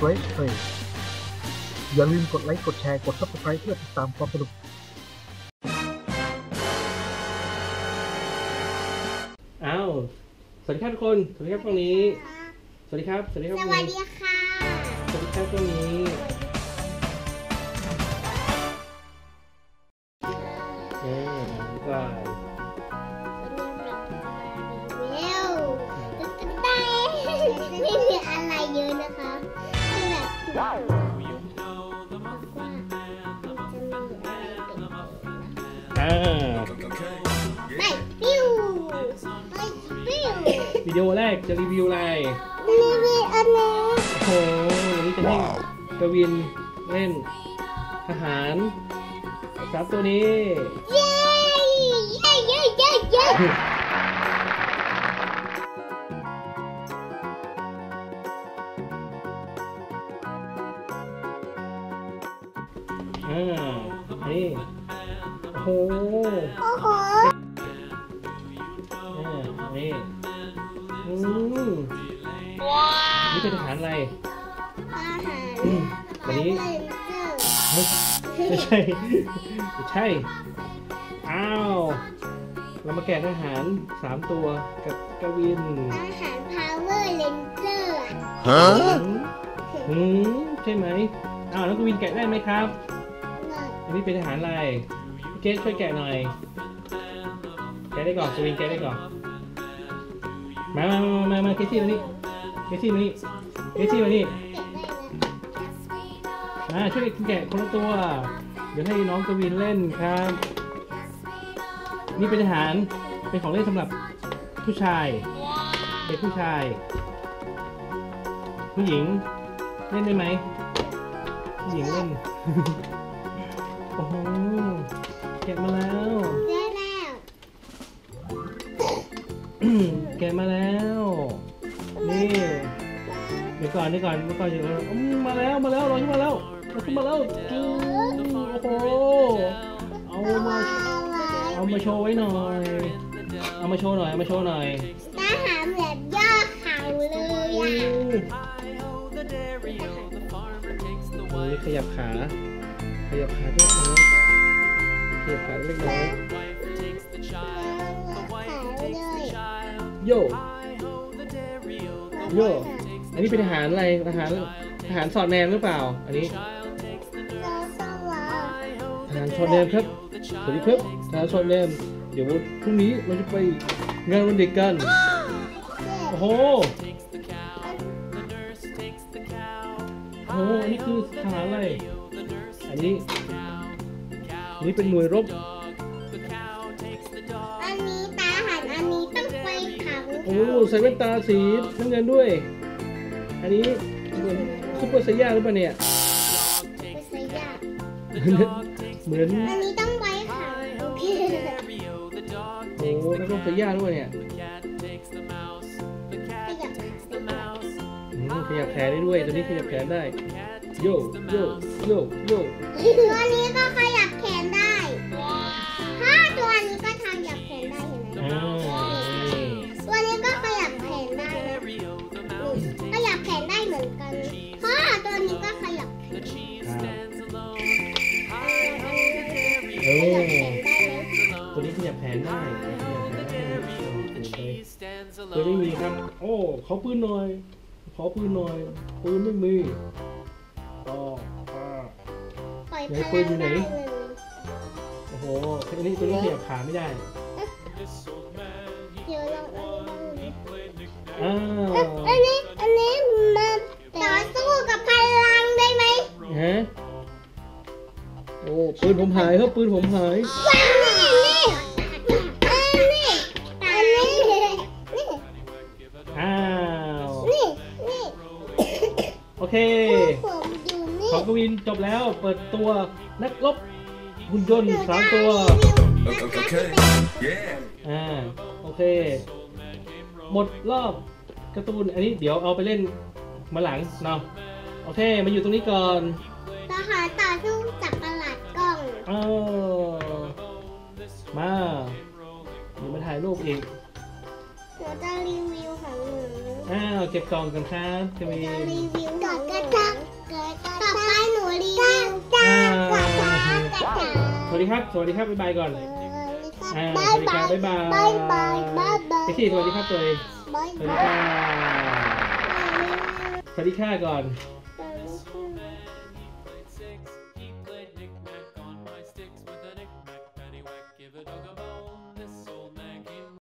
Great Play อย่าลืมกดไลค์ กดแชร์ กด Subscribe เพื่อติดตามความสนุก อ้าว สวัสดีครับทุกคน สวัสดีครับตรงนี้ สวัสดีครับ สวัสดีครับสตรงวัสนี้ดีค่ะ สวัสดีครับตรงนี้เออก็เอะไรอ่าไม่ปิ้วไม่ปิ้ววิดีโอแรกจะรีวิวอะไร รีวิวอันนี้โอ้โหวันนี้จะให้กวินเล่นทหารสามตัวนี้ เย้ เย้ เย้ เย้ นี่โอ้โหโอ้โหอ่านี่อืมนี่เป็นทหารอะไร อาหารอืมวันนี้เลนเจอร์เฮ้ยไม่ใช่ไม่ใช่ อ้าว เรามาแกะทหารสามตัวกับกวิน อาหารพาวเวอร์เลนเจอร์หืมหืมใช่ไหมอ้าวแล้วกวินแกะได้ไหมครับ อันนี้เป็นทหารอะไรพี่เกสช่วยแกะหน่อย แกะได้ก่อนกวินแกะได้ก่อน มามามามามาเคซี่มานี่เคซี่มานี่เคซี่มานี่มาช่วยแกะคนละตัว เดี๋ยวให้น้องกวินเล่นครับ นี่เป็นอาหาร เป็นของเล่นสำหรับผู้ชายเด็กผู้ชาย ผู้หญิงเล่นได้ไหมผู้หญิงเล่น โอ้โหแกะมาแล้วได้แล้วแกะมาแล้ว นี่เดี๋ยวก่อนเดี๋ยวก่อนเดี๋ยวก่อนเดี๋ยวก่อนอืมมาแล้วมาแล้วเราขึ้นมาแล้วเราขึ้นมาแล้วจูโอ้โหเอามาเอามาโชว์ไว้หน่อยเอามาโชว์หน่อยเอามาโชว์หน่อยทหารแบบย่อเข่าเลยโอ้อะโหขยับขา ขยับขาเล็กน้อยขยับขาเล็กน้อยโยโยอันนี้เป็นทหารอะไรทหารทหารสอดแนมหรือเปล่า อันนี้ทหารสอดแนมครับสวัสดีครับทหารสอดแนมเดี๋ยวพรุ่งนี้เราจะไปงานวันเด็กกันโอ้โหโอ้โหอันนี้คือทหารอะไร นนี้อันนี้เป็นหน่วยรบ อันนี้ตาหันอันนี้ต้องไปขังโอ้ใส่แว่นตาสีน้ำเงินด้วย อันนี้เหมือนซุปเปอร์ไซย่าหรือเปล่าเนี่ย ไปใส่ยากเหมือน อันนี้ต้องไปขังโอเคโอ้นักรบไซย่าด้วยเนี่ยขยับขาได้อืมขยับแขนได้ด้วย ตัวนี้ขยับแขนได้ โยโยโยโยตัวนี้ก็ขยับแขนได้ถ้าตัวนี้ก็ขยับแขนได้เห็นไหมอ่านี่ตัวนี้ก็ขยับแขนได้นะนี่ขยับแขนได้เหมือนกันเพราะตัวนี้ก็ขยับแขนครับเอออันนี้โอ้ขยับแขนได้ไหมตัวนี้ขยับแขนได้ขยับแขนได้เคยได้มีครับ โอ้ขอปืนหน่อยขอปืนหน่อยปืนไม่มีต่อป้าปล่อย ไหนปืนอยู่ไหน โอ้โหอันนี้ตัวนี้เหยียบขาไม่ได้เดี๋ยวลองอันนี้อ้าวบ้างอันนี้อันนี้มาต่อสู้กับพลังได้ไหมฮะโอ้ปืนผมหายครับปืนผมหาย กวินจบแล้วเปิดตัวนักรบหุ่นยนต์สามตัว Okay. Yeah. อ่าโอเค หมดรอบการ์ตูนอันนี้เดี๋ยวเอาไปเล่นมาหลังเนาะโอเคมาอยู่ตรงนี้ก่อนทหารต่อสู้จับประหลาดกล้องเออมาเดี๋ยวมาถ่ายรูปอีกหนูจะรีวิวของหนูอ้าวเก็บกล่องกันครับกวินรีวิวกดกระจัก ต่อไปหนูรีวิวอ่ากระจักกระจักสวัสดีครับ สวัสดีครับ บ๊ายบายก่อนอ่าบาสยวัสดีครับบาบ๊ายยบายบายบายบายบายไปที่สวัสดีครับตัวเองบายสวัสดีบายค่ะสวัสดีค่ะก่อนบ